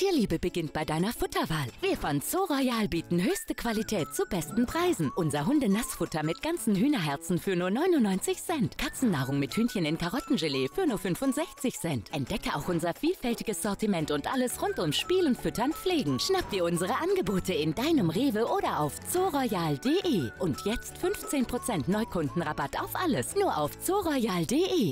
Tierliebe beginnt bei deiner Futterwahl. Wir von Zoo Royal bieten höchste Qualität zu besten Preisen. Unser Hundenassfutter mit ganzen Hühnerherzen für nur 99 Cent. Katzennahrung mit Hühnchen in Karottengelee für nur 65 Cent. Entdecke auch unser vielfältiges Sortiment und alles rund um Spielen, Füttern, Pflegen. Schnapp dir unsere Angebote in deinem Rewe oder auf zooroyal.de. Und jetzt 15% Neukundenrabatt auf alles. Nur auf zooroyal.de.